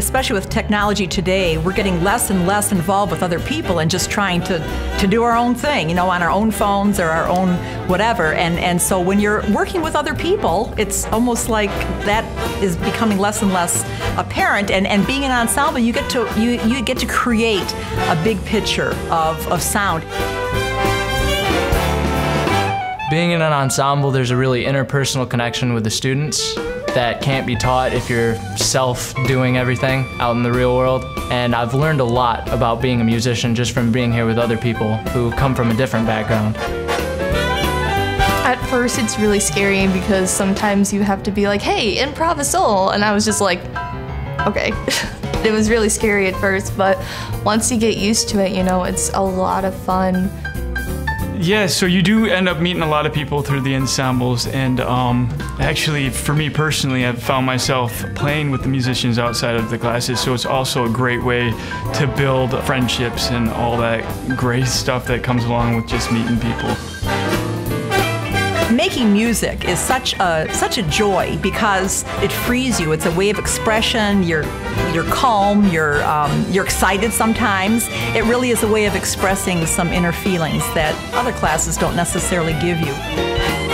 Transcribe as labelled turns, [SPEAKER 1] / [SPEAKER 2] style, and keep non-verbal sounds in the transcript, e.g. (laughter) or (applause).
[SPEAKER 1] especially with technology today, we're getting less and less involved with other people and just trying to, to do our own thing, you know, on our own phones or our own whatever. And, and so when you're working with other people, it's almost like that is becoming less and less apparent. And, and being an ensemble, you get to you, you get to create a big picture of, of sound.
[SPEAKER 2] Being in an ensemble, there's a really interpersonal connection with the students that can't be taught if you're self doing everything out in the real world. And I've learned a lot about being a musician just from being here with other people who come from a different background.
[SPEAKER 3] At first, it's really scary because sometimes you have to be like, hey, improv a soul. And I was just like, okay. (laughs) it was really scary at first, but once you get used to it, you know, it's a lot of fun.
[SPEAKER 4] Yeah, so you do end up meeting a lot of people through the ensembles, and um, actually, for me personally, I've found myself playing with the musicians outside of the classes, so it's also a great way to build friendships and all that great stuff that comes along with just meeting people
[SPEAKER 1] making music is such a such a joy because it frees you. It's a way of expression. You're you're calm. You're um, you're excited sometimes. It really is a way of expressing some inner feelings that other classes don't necessarily give you.